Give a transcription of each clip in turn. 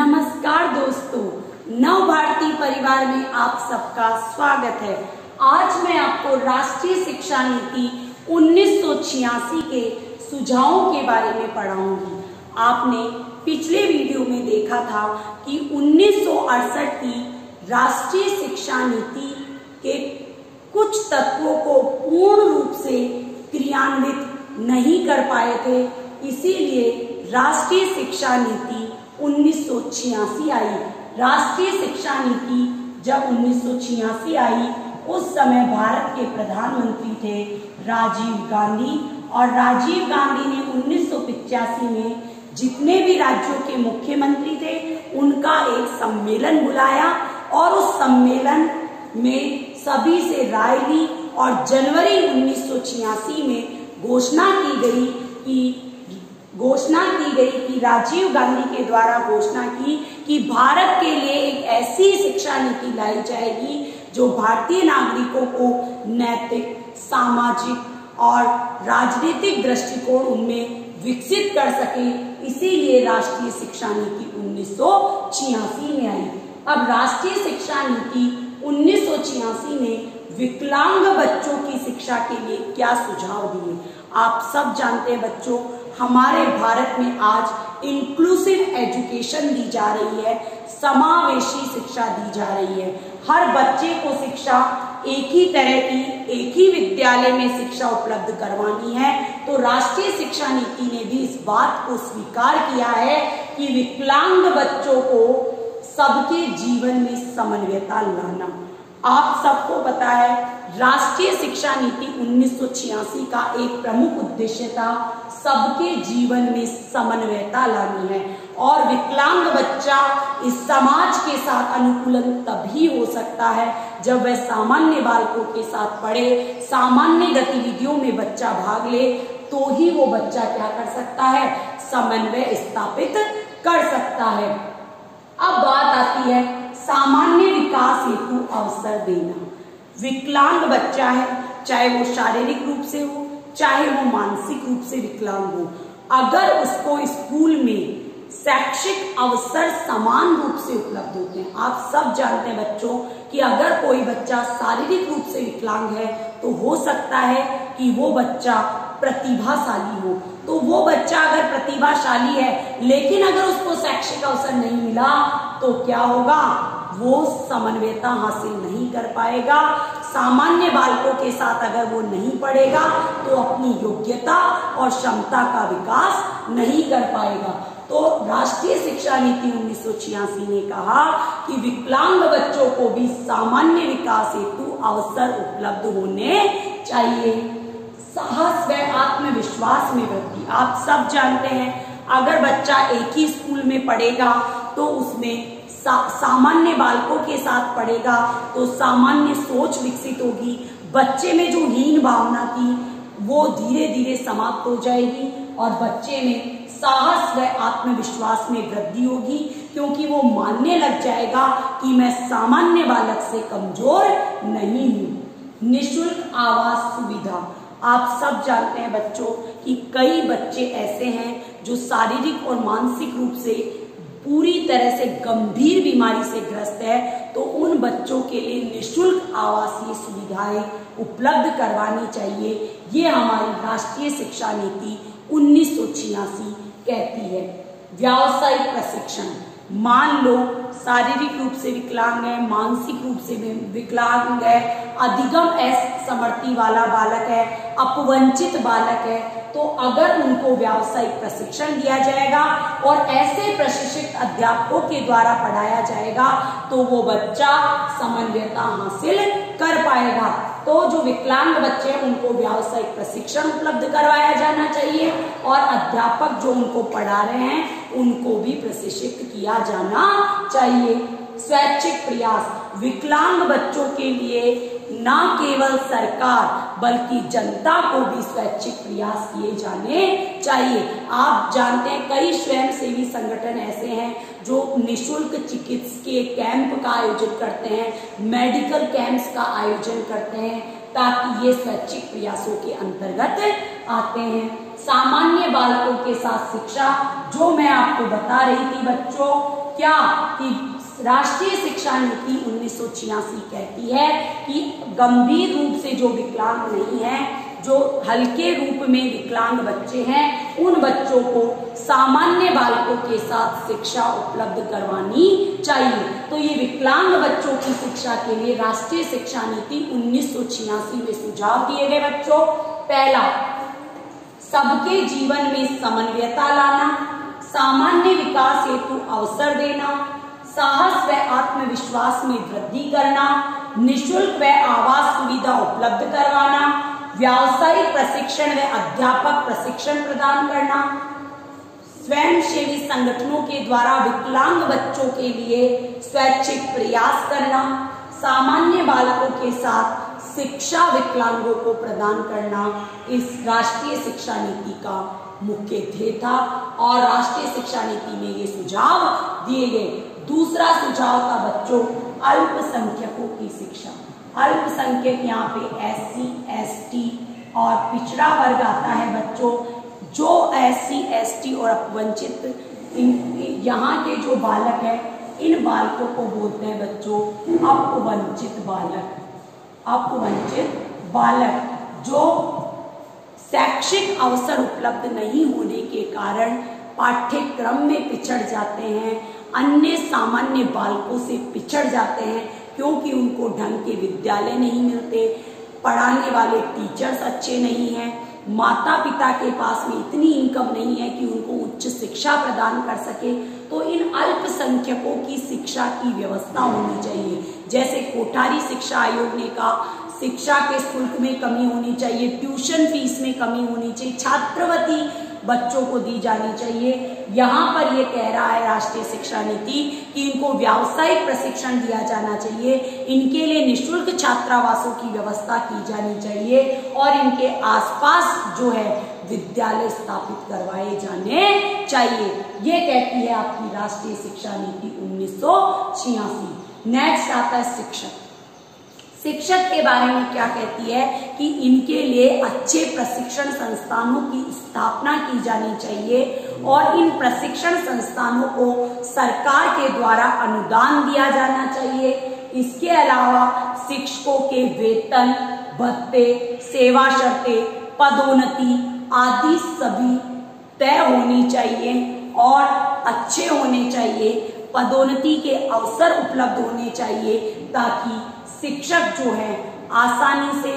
नमस्कार दोस्तों, नव भारती परिवार में आप सबका स्वागत है। आज मैं आपको राष्ट्रीय शिक्षा नीति 1986 के सुझावों के बारे में पढ़ाऊँगी। आपने पिछले वीडियो में देखा था कि 1968 की राष्ट्रीय शिक्षा नीति के कुछ तत्वों को पूर्ण रूप से क्रियान्वित नहीं कर पाए थे, इसीलिए राष्ट्रीय शिक्षा नीति 1986 आई। राष्ट्रीय शिक्षा नीति जब उन्नीस आई, उस समय भारत के प्रधानमंत्री थे राजीव गांधी। और राजीव गांधी ने उन्नीस में जितने भी राज्यों के मुख्यमंत्री थे, उनका एक सम्मेलन बुलाया। और उस सम्मेलन में सभी से राय ली। और जनवरी 1986 में घोषणा की गई कि घोषणा की गई कि राजीव गांधी के द्वारा घोषणा की कि भारत के लिए एक ऐसी शिक्षा नीति लाई जाएगी जो भारतीय नागरिकों को नैतिक, सामाजिक और राजनीतिक दृष्टिकोण उनमें विकसित कर सके। इसीलिए राष्ट्रीय शिक्षा नीति उन्नीस सौ छियासी में आई। अब राष्ट्रीय शिक्षा नीति उन्नीस में विकलांग बच्चों की शिक्षा के लिए क्या सुझाव दिए? आप सब जानते हैं बच्चों हमारे भारत में आज इंक्लूसिव एजुकेशन दी जा रही है, समावेशी शिक्षा दी जा रही है। हर बच्चे को शिक्षा एक ही तरह की, एक ही विद्यालय में शिक्षा उपलब्ध करवानी है। तो राष्ट्रीय शिक्षा नीति ने भी इस बात को स्वीकार किया है कि विकलांग बच्चों को सबके जीवन में समन्वयता लाना। आप सबको पता है, राष्ट्रीय शिक्षा नीति 1986 का एक प्रमुख उद्देश्य था सबके जीवन में समन्वयता लानी है। और विकलांग बच्चा इस समाज के साथ अनुकूलन तभी हो सकता है जब वह सामान्य बालकों के साथ पढ़े, सामान्य गतिविधियों में बच्चा भाग ले तो ही वो बच्चा क्या कर सकता है? समन्वय स्थापित कर सकता है। अब बात आती है सामान्य विकास हेतु अवसर देना। विकलांग बच्चा है, चाहे वो शारीरिक रूप से हो, चाहे वो मानसिक रूप से विकलांग हो, अगर उसको स्कूल में शैक्षिक अवसर समान रूप से उपलब्ध होते हैं, आप सब जानते हैं बच्चों कि अगर कोई बच्चा शारीरिक रूप से विकलांग है तो हो सकता है कि वो बच्चा प्रतिभाशाली हो। तो वो बच्चा अगर प्रतिभाशाली है, लेकिन अगर उसको शैक्षिक अवसर नहीं मिला तो क्या होगा? वो समन्वयता हासिल नहीं कर पाएगा। सामान्य बालकों के साथ अगर वो नहीं पढ़ेगा तो अपनी योग्यता और क्षमता का विकास नहीं कर पाएगा। तो राष्ट्रीय शिक्षा नीति उन्नीस सौ छियासी ने कहा कि विकलांग बच्चों को भी सामान्य विकास हेतु अवसर उपलब्ध होने चाहिए। साहस व आत्मविश्वास में वृद्धि। आप सब जानते हैं, अगर बच्चा एक ही स्कूल में पढ़ेगा तो उसमें सा, सामान्य बालकों के साथ पढ़ेगा तो सामान्य सोच विकसित होगी। बच्चे में जो हीन भावना थी वो धीरे धीरे समाप्त हो जाएगी और बच्चे में साहस व आत्मविश्वास में वृद्धि होगी क्योंकि वो मानने लग जाएगा कि मैं सामान्य बालक से कमज़ोर नहीं हूँ। निशुल्क आवास सुविधा। आप सब जानते हैं बच्चों कि कई बच्चे ऐसे हैं जो शारीरिक और मानसिक रूप से पूरी तरह से गंभीर बीमारी से ग्रस्त है तो उन बच्चों के लिए निशुल्क आवासीय सुविधाएँ उपलब्ध करवानी चाहिए। ये हमारी राष्ट्रीय शिक्षा नीति उन्नीस सौ छियासी कहती है। व्यावसायिक प्रशिक्षण। मान लो, शारीरिक रूप से विकलांग है, मानसिक रूप से विकलांग है, अधिगम एस समर्थी वाला बालक है, अपवंचित बालक है तो अगर उनको व्यावसायिक प्रशिक्षण दिया जाएगा और ऐसे प्रशिक्षित अध्यापकों के द्वारा पढ़ाया जाएगा तो वो बच्चा समन्वयता हासिल कर पाएगा। तो जो विकलांग बच्चे हैं, उनको व्यावसायिक प्रशिक्षण उपलब्ध करवाया जाना चाहिए और अध्यापक जो उनको पढ़ा रहे हैं, उनको भी प्रशिक्षित किया जाना चाहिए। स्वैच्छिक प्रयास। विकलांग बच्चों के लिए न केवल सरकार, बल्कि जनता को भी स्वैच्छिक प्रयास किए जाने चाहिए। आप जानते हैं, कई स्वयं सेवी संगठन ऐसे हैं जो निशुल्क चिकित्सकीय कैंप का आयोजन करते हैं, मेडिकल कैंप्स का आयोजन करते हैं, ताकि ये स्वैच्छिक प्रयासों के अंतर्गत आते हैं। सामान्य बालकों के साथ शिक्षा, जो मैं आपको बता रही थी बच्चों, क्या कि राष्ट्रीय शिक्षा नीति उन्नीस सौ छियासी कहती है कि गंभीर रूप से जो विकलांग नहीं है, जो हल्के रूप में विकलांग बच्चे हैं, उन बच्चों को सामान्य बालकों के साथ शिक्षा उपलब्ध करवानी चाहिए। तो ये विकलांग बच्चों की शिक्षा के लिए राष्ट्रीय शिक्षा नीति उन्नीस सौ छियासी में सुझाव दिए गए बच्चों। पहला, सबके जीवन में समन्वयता लाना, सामान्य विकास हेतु अवसर देना साहस व आत्मविश्वास में वृद्धि करना, निशुल्क व आवास सुविधा उपलब्ध करवाना, व्यावसायिक प्रशिक्षण व अध्यापक प्रशिक्षण प्रदान करना, स्वयंसेवी संगठनों के द्वारा विकलांग बच्चों के लिए स्वैच्छिक प्रयास करना, सामान्य बालकों के साथ शिक्षा विकलांगों को प्रदान करना, इस राष्ट्रीय शिक्षा नीति का मुख्य ध्येय था और राष्ट्रीय शिक्षा नीति में ये सुझाव दिए गए। दूसरा सुझाव था, बच्चों, अल्पसंख्यकों की शिक्षा। अल्पसंख्यक यहाँ पे एस सी एस टी और पिछड़ा वर्ग आता है, बच्चों। जो एस सी एस टी और अपवंचित यहाँ के जो बालक है, इन बालकों को बोलते हैं, बच्चों, अपवंचित बालक। अपवंचित बालक, जो शैक्षिक अवसर उपलब्ध नहीं होने के कारण पाठ्यक्रम में पिछड़ जाते हैं। अन्य सामान्य बालकों से पिछड़ जाते हैं क्योंकि उनको ढंग के विद्यालय नहीं मिलते। पढ़ाने वाले टीचर्स अच्छे नहीं हैं। माता पिता के पास में इतनी इनकम नहीं है कि उनको उच्च शिक्षा प्रदान कर सके। तो इन अल्पसंख्यकों की शिक्षा की व्यवस्था होनी चाहिए। जैसे कोठारी शिक्षा आयोग ने कहा शिक्षा के शुल्क में कमी होनी चाहिए, ट्यूशन फ़ीस में कमी होनी चाहिए, छात्रवृत्ति बच्चों को दी जानी चाहिए। यहाँ पर ये कह रहा है राष्ट्रीय शिक्षा नीति कि इनको व्यावसायिक प्रशिक्षण दिया जाना चाहिए। इनके लिए निशुल्क छात्रावासों की व्यवस्था की जानी चाहिए और इनके आसपास जो है विद्यालय स्थापित करवाए जाने चाहिए। ये कहती है आपकी राष्ट्रीय शिक्षा नीति उन्नीस नेक्स्ट आता है शिक्षक। शिक्षक के बारे में क्या कहती है कि इनके लिए अच्छे प्रशिक्षण संस्थानों की स्थापना की जानी चाहिए और इन प्रशिक्षण संस्थानों को सरकार के द्वारा अनुदान दिया जाना चाहिए। इसके अलावा शिक्षकों के वेतन, भत्ते, सेवा शर्तें, पदोन्नति आदि सभी तय होनी चाहिए और अच्छे होने चाहिए। पदोन्नति के अवसर उपलब्ध होने चाहिए ताकि शिक्षक जो है, आसानी से,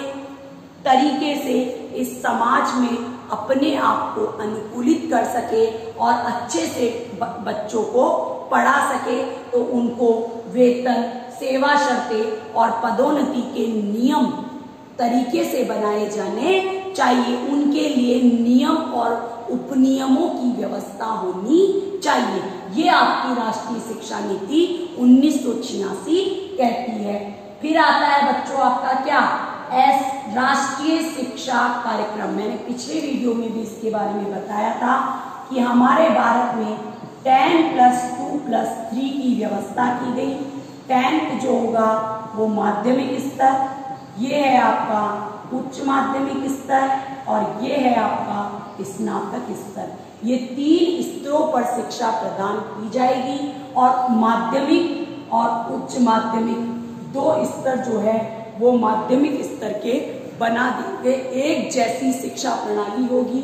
तरीके से इस समाज में अपने आप को अनुकूलित कर सके और अच्छे से बच्चों को पढ़ा सके तो उनको वेतन, सेवा शर्तें और पदोन्नति के नियम तरीके से बनाए जाने चाहिए। उनके लिए नियम और उपनियमों की व्यवस्था होनी चाहिए। ये आपकी राष्ट्रीय शिक्षा नीति उन्नीस कहती है। फिर आता है बच्चों आपका क्या? एस, राष्ट्रीय शिक्षा कार्यक्रम। मैंने पिछले वीडियो में भी इसके बारे में बताया था कि हमारे भारत में ten plus two plus three की व्यवस्था की गई। टेंथ जो होगा वो माध्यमिक स्तर, ये है आपका उच्च माध्यमिक स्तर और ये है आपका स्नातक स्तर। ये तीन स्तरों पर शिक्षा प्रदान की जाएगी और माध्यमिक और उच्च माध्यमिक दो स्तर जो है, वो माध्यमिक स्तर के बना देंगे। एक जैसी शिक्षा प्रणाली होगी।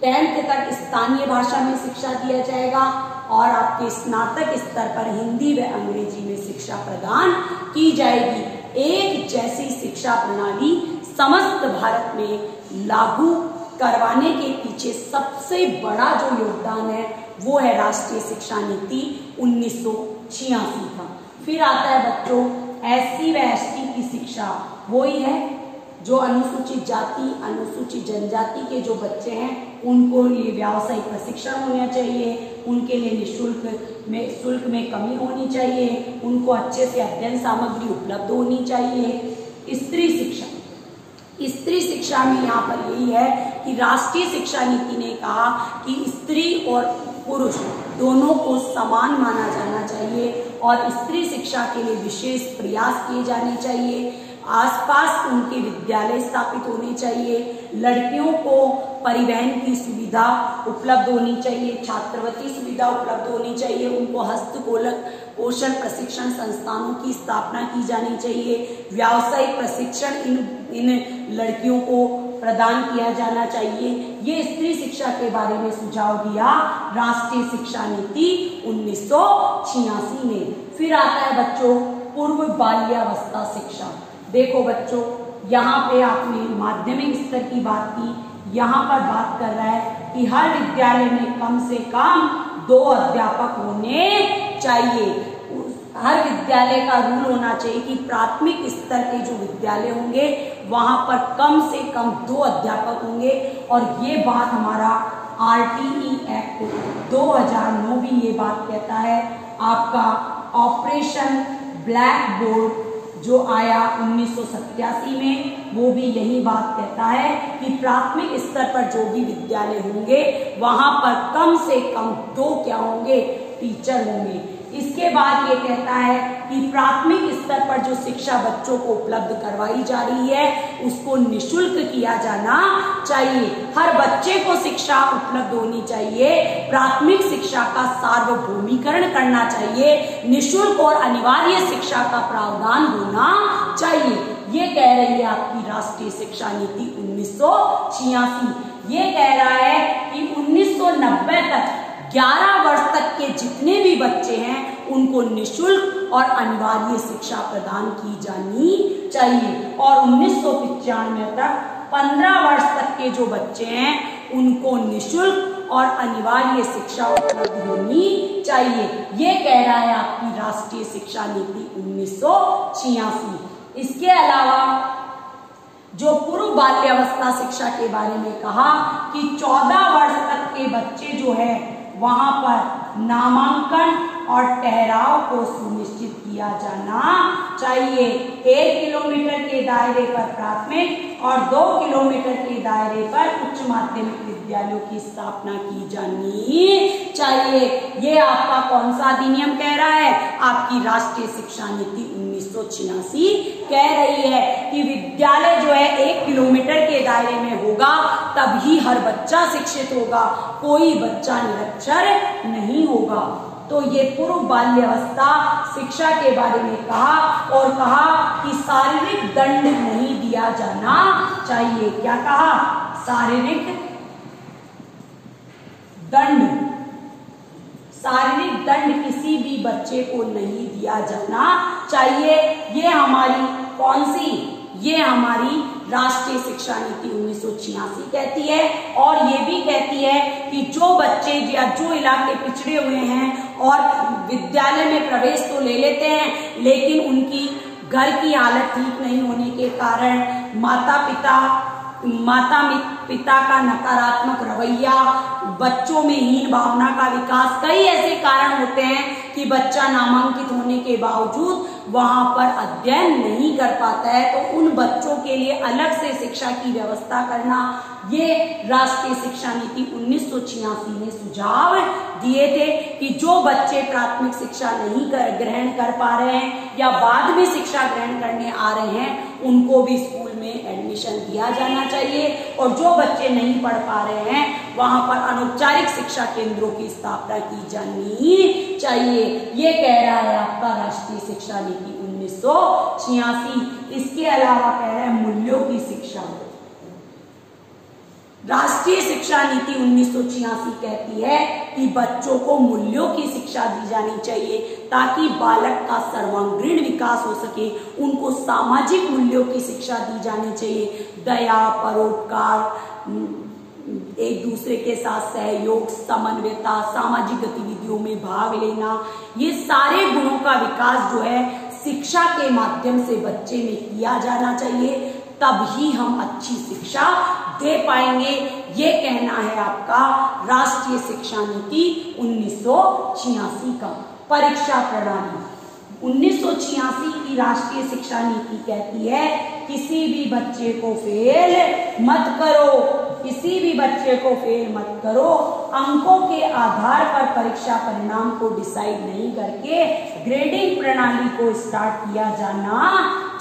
टेंथ तक स्थानीय भाषा में शिक्षा दिया जाएगा और आपके स्नातक स्तर पर हिंदी व अंग्रेज़ी में शिक्षा प्रदान की जाएगी। एक जैसी शिक्षा प्रणाली समस्त भारत में लागू करवाने के पीछे सबसे बड़ा जो योगदान है, वो है राष्ट्रीय शिक्षा नीति उन्नीस सौ छियासी का। फिर आता है बच्चों एस सी व एस की शिक्षा। वही है जो अनुसूचित जाति, अनुसूचित जनजाति के जो बच्चे हैं, उनको लिए व्यावसायिक प्रशिक्षण होना चाहिए, उनके लिए निःशुल्क में, शुल्क में कमी होनी चाहिए, उनको अच्छे से अध्ययन सामग्री उपलब्ध होनी चाहिए। स्त्री शिक्षा। स्त्री शिक्षा में यहाँ पर यही है कि राष्ट्रीय शिक्षा नीति ने कहा कि स्त्री और पुरुष दोनों को समान माना जाना चाहिए। और स्त्री शिक्षा के लिए विशेष प्रयास किए जाने चाहिए। आसपास उनके विद्यालय स्थापित होने चाहिए। लड़कियों को परिवहन की सुविधा उपलब्ध होनी चाहिए। छात्रवृत्ति सुविधा उपलब्ध होनी चाहिए। उनको हस्तकोलक पोषण प्रशिक्षण संस्थानों की स्थापना की जानी चाहिए। व्यावसायिक प्रशिक्षण इन इन लड़कियों को प्रदान किया जाना चाहिए। ये स्त्री शिक्षा के बारे में सुझाव दिया राष्ट्रीय शिक्षा नीति उन्नीस में। फिर आता है बच्चों, पूर्व बाल्यावस्था शिक्षा। देखो बच्चों, यहाँ पे आपने माध्यमिक स्तर की बात की। यहाँ पर बात कर रहा है कि हर विद्यालय में कम से कम दो अध्यापक होने चाहिए। हर विद्यालय का रूल होना चाहिए कि प्राथमिक स्तर के जो विद्यालय होंगे, वहाँ पर कम से कम दो अध्यापक होंगे। और ये बात हमारा आरटीई एक्ट 2009 भी ये बात कहता है। आपका ऑपरेशन ब्लैक बोर्ड जो आया उन्नीस में, वो भी यही बात कहता है कि प्राथमिक स्तर पर जो भी विद्यालय होंगे, वहाँ पर कम से कम दो क्या होंगे? टीचर होंगे। इसके बाद ये कहता है कि प्राथमिक स्तर पर जो शिक्षा बच्चों को उपलब्ध करवाई जा रही है, उसको निशुल्क किया जाना चाहिए। हर बच्चे को शिक्षा उपलब्ध होनी चाहिए। प्राथमिक शिक्षा का सार्वभौमिकरण करना चाहिए। निशुल्क और अनिवार्य शिक्षा का प्रावधान होना चाहिए। ये कह रही है आपकी राष्ट्रीय शिक्षा नीति उन्नीस ये कह रहा है कि 1990 तक 11 वर्ष तक के जितने भी बच्चे हैं, उनको निशुल्क और अनिवार्य शिक्षा प्रदान की जानी चाहिए। और उन्नीस सौ पंचानवे तक 15 वर्ष तक के जो बच्चे हैं, उनको निशुल्क और अनिवार्य शिक्षा उपलब्ध होनी चाहिए। ये कह रहा है आपकी राष्ट्रीय शिक्षा नीति उन्नीस सौ छियासी। इसके अलावा, जो पूर्व बाल्यावस्था शिक्षा के बारे में कहा कि 14 वर्ष तक के बच्चे जो है वहाँ पर नामांकन और ठहराव को सुनिश्चित किया जाना चाहिए। एक किलोमीटर के दायरे पर प्राथमिक और दो किलोमीटर के दायरे पर उच्च माध्यमिक विद्यालयों की स्थापना की जानी चाहिए। ये आपका कौन सा अधिनियम कह रहा है? आपकी राष्ट्रीय शिक्षा नीति कह रही है कि विद्यालय जो है, एक किलोमीटर के दायरे में होगा, तभी हर बच्चा शिक्षित होगा। कोई बच्चा निरक्षर नहीं होगा। तो ये पूर्व बाल्यावस्था शिक्षा के बारे में कहा और कहा कि शारीरिक दंड नहीं दिया जाना चाहिए। क्या कहा? शारीरिक दंड। शारीरिक दंड किसी भी बच्चे को नहीं दिया जाना चाहिए। ये हमारी कौन सी? ये हमारी राष्ट्रीय शिक्षा नीति उन्नीस कहती है और ये भी कहती है कि जो बच्चे या जो इलाके पिछड़े हुए हैं और विद्यालय में प्रवेश तो ले लेते हैं, लेकिन उनकी घर की हालत ठीक नहीं होने के कारण माता पिता माता पिता का नकारात्मक रवैया, बच्चों में हीन भावना का विकास, कई ऐसे कारण होते हैं कि बच्चा नामांकित होने के बावजूद वहाँ पर अध्ययन नहीं कर पाता है तो उन बच्चों के लिए अलग से शिक्षा की व्यवस्था करना ये राष्ट्रीय शिक्षा नीति उन्नीस में सुझाव दिए थे कि जो बच्चे प्राथमिक शिक्षा नहीं कर, ग्रहण कर पा रहे हैं या बाद में शिक्षा ग्रहण करने आ रहे हैं उनको भी स्कूल में एडमिशन दिया जाना चाहिए। और जो बच्चे नहीं पढ़ पा रहे हैं वहाँ पर अनौपचारिक शिक्षा केंद्रों की स्थापना की जानी चाहिए। ये कह रहा है आपका राष्ट्रीय शिक्षा नीति। उन्नीस इसके अलावा कह रहा है मूल्यों की शिक्षा राष्ट्रीय शिक्षा नीति उन्नीस सौ छियासी कहती है कि बच्चों को मूल्यों की शिक्षा दी जानी चाहिए ताकि बालक का सर्वांगीण विकास हो सके। उनको सामाजिक मूल्यों की शिक्षा दी जानी चाहिए। दया, परोपकार एक दूसरे के साथ सहयोग, समन्वयता, सामाजिक गतिविधियों में भाग लेना, ये सारे गुणों का विकास जो है शिक्षा के माध्यम से बच्चे में किया जाना चाहिए तब ही हम अच्छी शिक्षा दे पाएँगे। ये कहना है आपका राष्ट्रीय शिक्षा नीति उन्नीस सौ छियासी का परीक्षा प्रणाली। उन्नीस सौ छियासी की राष्ट्रीय शिक्षा नीति कहती है, किसी भी बच्चे को फेल मत करो। किसी भी बच्चे को फेल मत करो। अंकों के आधार पर परीक्षा परिणाम को डिसाइड नहीं करके ग्रेडिंग प्रणाली को स्टार्ट किया जाना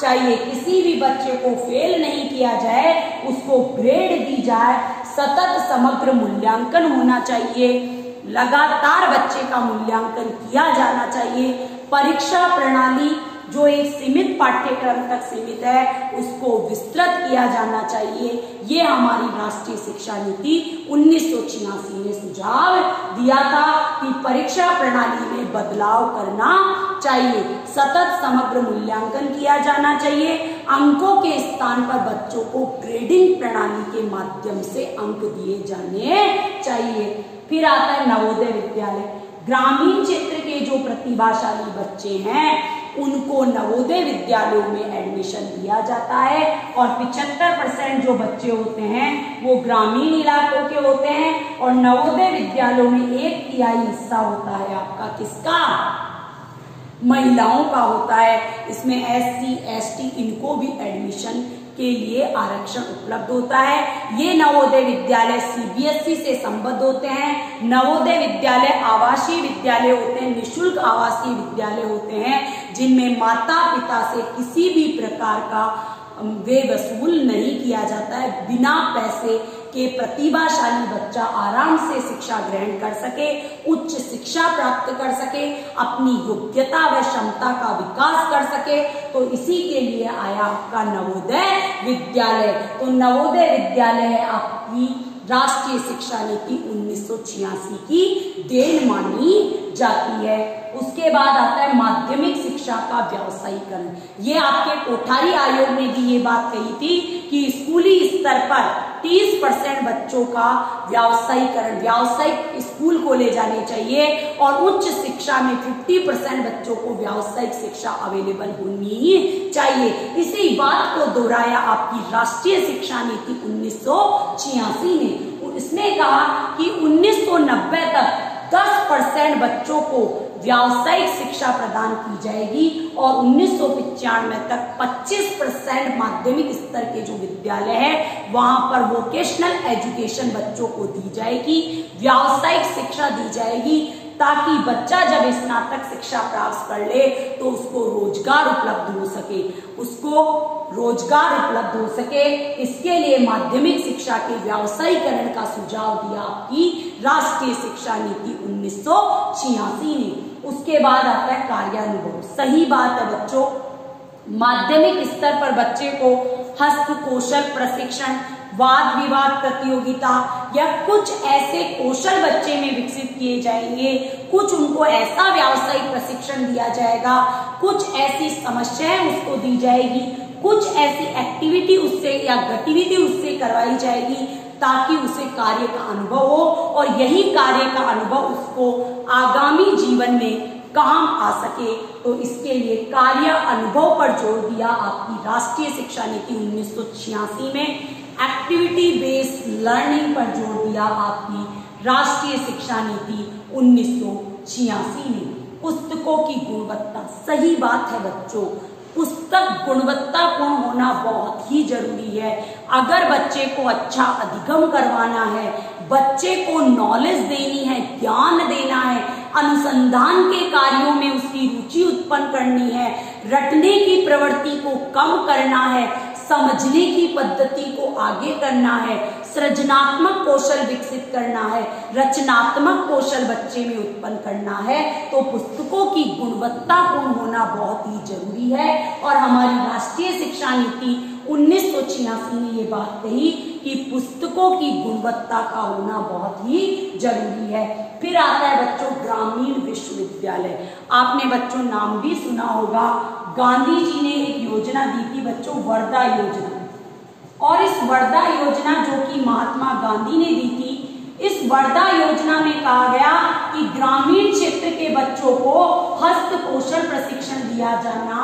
चाहिए। किसी भी बच्चे को फेल नहीं किया जाए, उसको ग्रेड दी जाए। सतत समग्र मूल्यांकन होना चाहिए। लगातार बच्चे का मूल्यांकन किया जाना चाहिए। परीक्षा प्रणाली जो एक सीमित पाठ्यक्रम तक सीमित है, उसको विस्तृत किया जाना चाहिए। ये हमारी राष्ट्रीय शिक्षा नीति उन्नीस ने सुझाव दिया था कि परीक्षा प्रणाली में बदलाव करना चाहिए। सतत समग्र मूल्यांकन किया जाना चाहिए। अंकों के स्थान पर बच्चों को ग्रेडिंग प्रणाली के माध्यम से अंक दिए जाने चाहिए। फिर आता है नवोदय विद्यालय। ग्रामीण क्षेत्र के जो प्रतिभाशाली बच्चे हैं उनको नवोदय विद्यालयों में एडमिशन दिया जाता है। और पिछहत्तर परसेंट जो बच्चे होते हैं, वो ग्रामीण इलाकों के होते हैं और नवोदय विद्यालयों में एक तिहाई हिस्सा होता है आपका किसका? महिलाओं का होता है। इसमें एस सी एस टी इनको भी एडमिशन के लिए आरक्षण उपलब्ध होता है। ये नवोदय विद्यालय सीबीएसई से संबद्ध होते हैं। नवोदय विद्यालय आवासीय विद्यालय होते हैं, निशुल्क आवासीय विद्यालय होते हैं, जिनमें माता पिता से किसी भी प्रकार का वे वसूल नहीं किया जाता है। बिना पैसे के प्रतिभाशाली बच्चा आराम से शिक्षा ग्रहण कर सके, उच्च शिक्षा प्राप्त कर सके, अपनी योग्यता व क्षमता का विकास कर सके तो इसी के लिए आया आपका नवोदय विद्यालय। तो नवोदय विद्यालय है आपकी राष्ट्रीय शिक्षा नीति उन्नीस सौ छियासी की देन मानी जाती है। उसके बाद आता है माध्यमिक शिक्षा का व्यवसायीकरण। ये आपके कोठारी आयोग ने भी ये बात कही थी कि स्कूली स्तर पर 30 परसेंट बच्चों का व्यावसायीकरण, व्यावसायिक स्कूल को ले जाने चाहिए और उच्च शिक्षा में 50 परसेंट बच्चों को व्यावसायिक शिक्षा अवेलेबल होनी ही चाहिए। इसी बात को दोहराया आपकी राष्ट्रीय शिक्षा नीति उन्नीस सौ छियासी ने। इसने कहा कि 1990 तक 10 परसेंट बच्चों को व्यावसायिक शिक्षा प्रदान की जाएगी और उन्नीस सौ पंचानवे तक 25 परसेंट माध्यमिक स्तर के जो विद्यालय है, वहाँ पर वोकेशनल एजुकेशन बच्चों को दी जाएगी, व्यावसायिक शिक्षा दी जाएगी ताकि बच्चा जब स्नातक शिक्षा प्राप्त कर ले तो उसको रोज़गार उपलब्ध हो सके। उसको रोज़गार उपलब्ध हो सके। इसके लिए माध्यमिक शिक्षा के व्यावसायीकरण का सुझाव दिया आपकी राष्ट्रीय शिक्षा नीति उन्नीस ने। उसके बाद आता है कार्यानुभव। सही बात है बच्चों, माध्यमिक स्तर पर बच्चे को हस्त कौशल प्रशिक्षण वाद विवाद प्रतियोगिता या कुछ ऐसे कौशल बच्चे में विकसित किए जाएँगे। कुछ उनको ऐसा व्यावसायिक प्रशिक्षण दिया जाएगा। कुछ ऐसी समस्याएँ उसको दी जाएगी। कुछ ऐसी एक्टिविटी उससे या गतिविधि उससे करवाई जाएगी ताकि उसे कार्य का अनुभव हो और यही कार्य का अनुभव उसको आगामी जीवन में काम आ सके। तो इसके लिए कार्य अनुभव पर ज़ोर दिया आपकी राष्ट्रीय शिक्षा नीति उन्नीस सौ छियासी में। एक्टिविटी बेस्ड लर्निंग पर ज़ोर दिया आपकी राष्ट्रीय शिक्षा नीति उन्नीस में पुस्तकों की गुणवत्ता, सही बात है बच्चों, पुस्तक गुणवत्तापूर्ण होना बहुत ही ज़रूरी है। अगर बच्चे को अच्छा अधिगम करवाना है, बच्चे को नॉलेज देनी है, ज्ञान देना है, अनुसंधान के कार्यों में उसकी रुचि उत्पन्न करनी है, रटने की प्रवृत्ति को कम करना है समझने की पद्धति को आगे करना है, सृजनात्मक कौशल विकसित करना है, रचनात्मक कौशल बच्चे में उत्पन्न करना है तो पुस्तकों की गुणवत्ता गुणवत्तापूर्ण होना बहुत ही ज़रूरी है। और हमारी राष्ट्रीय शिक्षा नीति उन्नीस सौ छियासी ने ये बात कही कि पुस्तकों की गुणवत्ता का होना बहुत ही ज़रूरी है। फिर आता है बच्चों ग्रामीण विश्वविद्यालय। आपने बच्चों नाम भी सुना होगा। गांधी जी ने एक योजना दी थी बच्चों, वर्धा योजना। और इस वर्धा योजना जो कि महात्मा गांधी ने दी थी, इस वर्धा योजना में कहा गया कि ग्रामीण क्षेत्र के बच्चों को हस्त कौशल प्रशिक्षण दिया जाना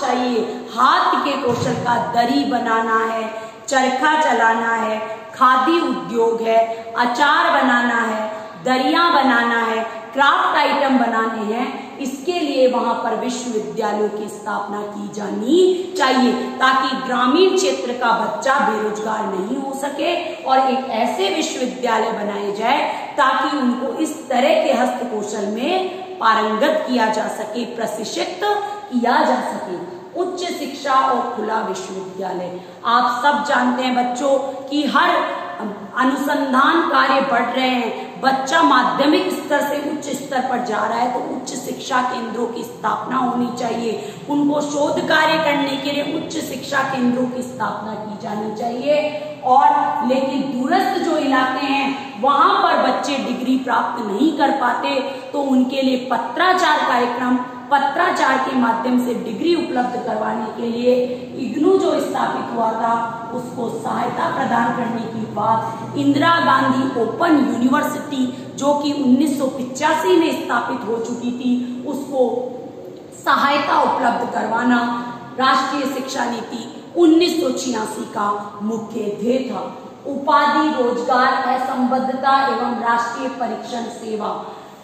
चाहिए। हाथ के कौशल का दरी बनाना है, चरखा चलाना है, खादी उद्योग है, अचार बनाना है। दरिया बनाना है क्राफ्ट आइटम बनाने हैं, इसके लिए वहाँ पर विश्वविद्यालयों की स्थापना की जानी चाहिए ताकि ग्रामीण क्षेत्र का बच्चा बेरोजगार नहीं हो सके और एक ऐसे विश्वविद्यालय बनाए जाए ताकि उनको इस तरह के हस्त कौशल में पारंगत किया जा सके, प्रशिक्षित किया जा सके। उच्च शिक्षा और खुला विश्वविद्यालय। आप सब जानते हैं बच्चों कि हर अनुसंधान कार्य बढ़ रहे हैं। बच्चा माध्यमिक स्तर से उच्च स्तर पर जा रहा है तो उच्च शिक्षा केंद्रों की स्थापना होनी चाहिए। उनको शोध कार्य करने के लिए उच्च शिक्षा केंद्रों की स्थापना की जानी चाहिए। और लेकिन दूरस्थ जो इलाके हैं, वहाँ पर बच्चे डिग्री प्राप्त नहीं कर पाते तो उनके लिए पत्राचार कार्यक्रम पत्राचार के माध्यम से डिग्री उपलब्ध करवाने के लिए इग्नू जो स्थापित हुआ था, उसको सहायता प्रदान करने की बात इंदिरा गांधी ओपन यूनिवर्सिटी, जो कि उन्नीस में स्थापित हो चुकी थी, उसको सहायता उपलब्ध करवाना राष्ट्रीय शिक्षा नीति उन्नीस सौ छियासी का मुख्य ध्येय था। उपाधि, रोज़गार, असंबद्धता एवं राष्ट्रीय परीक्षण सेवा।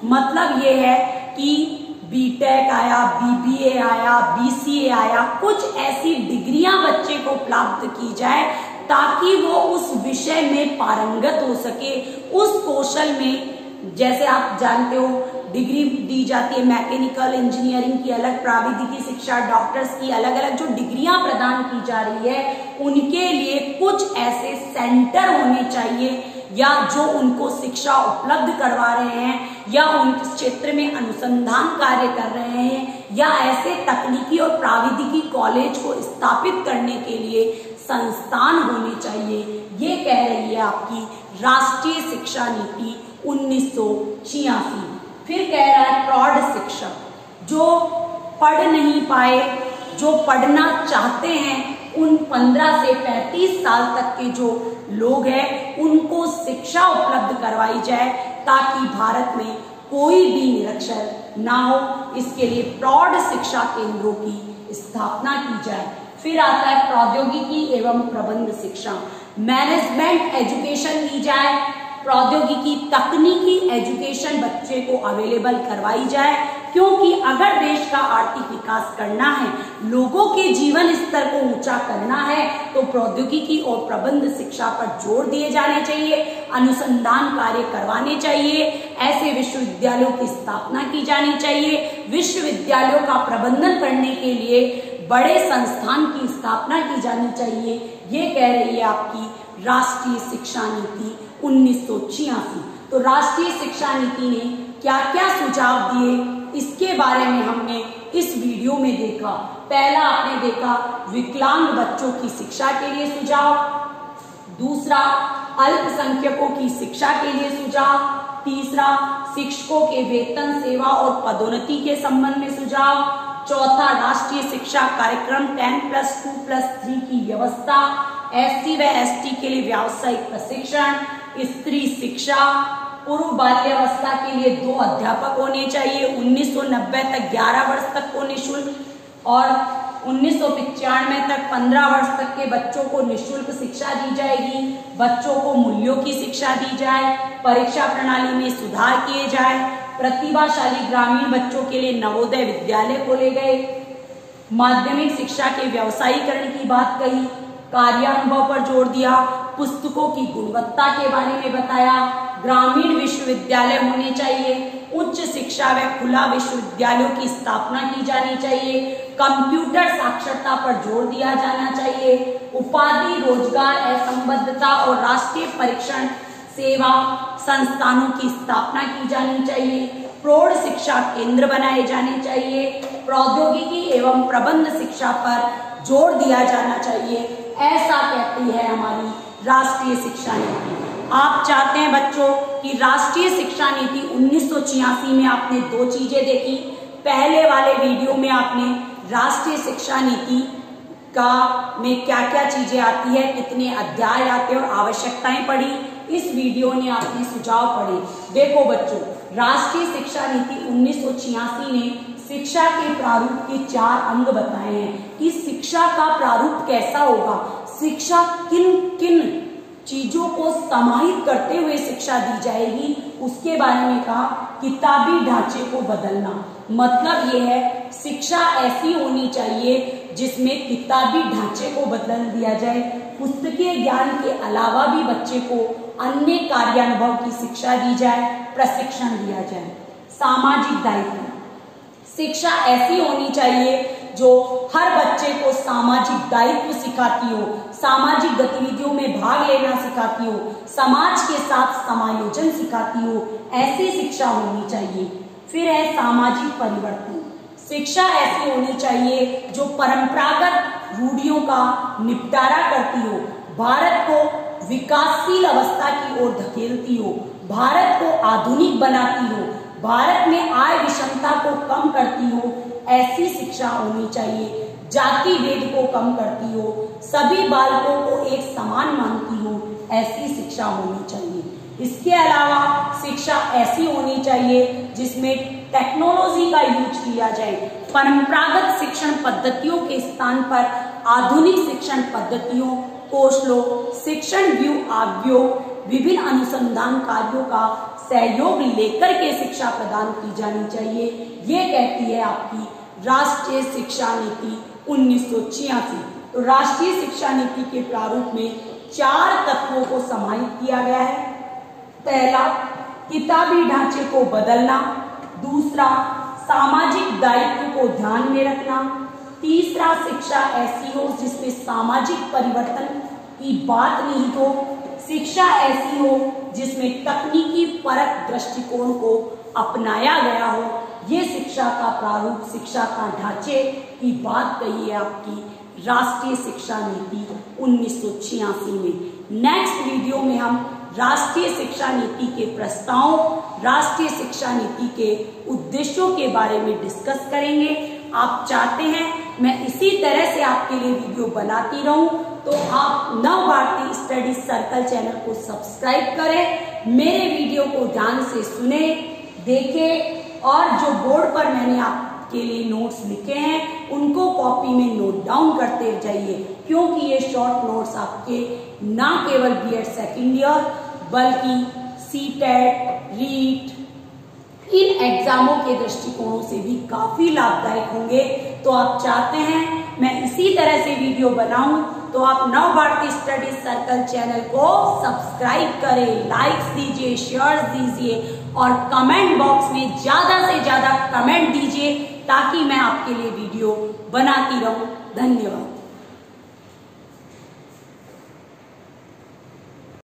मतलब ये है कि बीटेक आया बीबीए आया बीसीए आया, कुछ ऐसी डिग्रियाँ बच्चे को प्राप्त की जाए ताकि वो उस विषय में पारंगत हो सके। उस कौशल में, जैसे आप जानते हो, डिग्री दी जाती है मैकेनिकल इंजीनियरिंग की अलग, प्राविधिकी शिक्षा, डॉक्टर्स की अलग अलग, जो डिग्रियाँ प्रदान की जा रही है, उनके लिए कुछ ऐसे सेंटर होने चाहिए या जो उनको शिक्षा उपलब्ध करवा रहे हैं, या उन क्षेत्र में अनुसंधान कार्य कर रहे हैं, या ऐसे तकनीकी और प्राविधिकी कॉलेज को स्थापित करने के लिए संस्थान होने चाहिए, ये कह रही है आपकी राष्ट्रीय शिक्षा नीति उन्नीस फिर कह रहा है प्रौढ़ शिक्षा जो पढ़ नहीं पाए, जो पढ़ना चाहते हैं, उन 15 से 35 साल तक के जो लोग हैं, उनको शिक्षा उपलब्ध करवाई जाए ताकि भारत में कोई भी निरक्षर ना हो। इसके लिए प्रौढ़ शिक्षा केंद्रों की स्थापना की जाए। फिर आता है प्रौद्योगिकी एवं प्रबंध शिक्षा। मैनेजमेंट एजुकेशन दी जाए प्रौद्योगिकी तकनीकी एजुकेशन बच्चे को अवेलेबल करवाई जाए, क्योंकि अगर देश का आर्थिक विकास करना है, लोगों के जीवन स्तर को ऊँचा करना है तो प्रौद्योगिकी और प्रबंध शिक्षा पर ज़ोर दिए जाने चाहिए, अनुसंधान कार्य करवाने चाहिए, ऐसे विश्वविद्यालयों की स्थापना की जानी चाहिए। विश्वविद्यालयों का प्रबंधन करने के लिए बड़े संस्थान की स्थापना की जानी चाहिए। ये कह रही है आपकी राष्ट्रीय शिक्षा नीति उन्नीस सौ छियासी। तो राष्ट्रीय शिक्षा नीति ने क्या क्या सुझाव दिए? इसके बारे में हमने इस वीडियो में देखा। पहला आपने देखा विकलांग बच्चों की शिक्षा के लिए सुझाव। दूसरा अल्पसंख्यकों की शिक्षा के लिए सुझाव। तीसरा शिक्षकों के वेतन, सेवा और पदोन्नति के संबंध में सुझाव। चौथा राष्ट्रीय शिक्षा कार्यक्रम ten plus two plus three की व्यवस्था। एस व एसटी के लिए व्यावसायिक प्रशिक्षण। स्त्री शिक्षा पूर्व बाल्यावस्था के लिए दो अध्यापक होने चाहिए 1990 तक 11 वर्ष तक को निःशुल्क और उन्नीस सौ पंचानबे तक 15 वर्ष तक के बच्चों को निशुल्क शिक्षा दी जाएगी। बच्चों को मूल्यों की शिक्षा दी जाए, परीक्षा प्रणाली में सुधार किए जाए। प्रतिभाशाली ग्रामीण बच्चों के लिए नवोदय विद्यालय खोले गए। माध्यमिक शिक्षा के व्यवसायीकरण की बात कही, कार्यानुभव पर ज़ोर दिया। पुस्तकों की गुणवत्ता के बारे में बताया। ग्रामीण विश्वविद्यालय होने चाहिए। उच्च शिक्षा व खुला विश्वविद्यालयों की स्थापना की जानी चाहिए। कंप्यूटर साक्षरता पर ज़ोर दिया जाना चाहिए। उपाधि, रोज़गार, असंबद्धता और राष्ट्रीय परीक्षण सेवा संस्थानों की स्थापना की जानी चाहिए। प्रौढ़ शिक्षा केंद्र बनाए जाने चाहिए। प्रौद्योगिकी एवं प्रबंध शिक्षा पर ज़ोर दिया जाना चाहिए। ऐसा कहती है हमारी राष्ट्रीय शिक्षा नीति। आप चाहते हैं बच्चों कि राष्ट्रीय शिक्षा नीति उन्नीस में आपने दो चीज़ें देखी। पहले वाले वीडियो में आपने राष्ट्रीय शिक्षा नीति का में क्या क्या चीज़ें आती है कितने अध्याय आते हैं और आवश्यकताएँ पढ़ी इस वीडियो ने आपने सुझाव पढ़े। देखो बच्चों, राष्ट्रीय शिक्षा नीति उन्नीस सौ छियासी ने शिक्षा के प्रारूप के चार अंग बताए हैं कि शिक्षा का प्रारूप कैसा होगा। शिक्षा किन किन चीज़ों को समाहित करते हुए शिक्षा दी जाएगी, उसके बारे में कहा, किताबी ढांचे को बदलना। मतलब ये है, शिक्षा ऐसी होनी चाहिए जिसमें किताबी ढांचे को बदल दिया जाए। पुस्तकीय ज्ञान के अलावा भी बच्चे को अन्य कार्यानुभव की शिक्षा दी जाए, प्रशिक्षण दिया जाए। सामाजिक दायित्व। शिक्षा ऐसी होनी चाहिए जो हर बच्चे को सामाजिक दायित्व सिखाती हो, सामाजिक गतिविधियों में भाग लेना सिखाती हो, समाज के साथ समायोजन सिखाती हो, ऐसी शिक्षा होनी चाहिए। फिर है सामाजिक परिवर्तन। शिक्षा ऐसी होनी चाहिए जो परंपरागत रूढ़ियों का निपटारा करती हो, भारत को विकासशील अवस्था की ओर धकेलती हो, भारत को आधुनिक बनाती हो, भारत में आय विषमता को कम करती हो ऐसी शिक्षा होनी चाहिए। जाति भेद को कम करती हो, सभी बालकों को एक समान मानती हो, ऐसी शिक्षा होनी चाहिए। इसके अलावा शिक्षा ऐसी होनी चाहिए जिसमें टेक्नोलॉजी का यूज़ किया जाए। परंपरागत शिक्षण पद्धतियों के स्थान पर आधुनिक शिक्षण पद्धतियों, कोशलो, शिक्षण व्यू आव्यो, विभिन्न अनुसंधान कार्यों का सहयोग लेकर के शिक्षा प्रदान की जानी चाहिए। ये कहती है आपकी राष्ट्रीय शिक्षा नीति उन्नीस सौ छियासी। तो राष्ट्रीय शिक्षा नीति के प्रारूप में चार तत्वों को समाहित किया गया है। पहला, किताबी ढांचे को बदलना। दूसरा, सामाजिक दायित्व को ध्यान में रखना। तीसरा, शिक्षा ऐसी हो जिसमें सामाजिक परिवर्तन की बात नहीं हो। शिक्षा ऐसी हो जिसमें तकनीकी परक दृष्टिकोण को अपनाया गया हो। ये शिक्षा का प्रारूप, शिक्षा का ढांचे की बात कही है आपकी। राष्ट्रीय शिक्षा नीति उन्नीस सौ छियासी में। नेक्स्ट वीडियो में हम राष्ट्रीय शिक्षा नीति के प्रस्ताव, राष्ट्रीय शिक्षा नीति के उद्देश्यों के बारे में डिस्कस करेंगे। आप चाहते हैं, मैं इसी तरह से आपके लिए वीडियो बनाती रहूँ तो आप Nav Bharati study circle channel को सब्सक्राइब करें। मेरे वीडियो को ध्यान से सुने, देखें और जो बोर्ड पर मैंने आपके लिए नोट्स लिखे हैं, उनको कॉपी में नोट डाउन करते जाइए, क्योंकि ये शॉर्ट नोट्स आपके ना केवल बी एड सेकेंड ईयर बल्कि सी टेट रीट इन एग्जामों के दृष्टिकोणों से भी काफ़ी लाभदायक होंगे। तो आप चाहते हैं, मैं इसी तरह से वीडियो बनाऊँ तो आप Nav Bharati study circle channel को सब्सक्राइब करें लाइक्स दीजिए शेयर दीजिए और कमेंट बॉक्स में ज़्यादा से ज़्यादा कमेंट दीजिए ताकि मैं आपके लिए वीडियो बनाती रहूँ। धन्यवाद।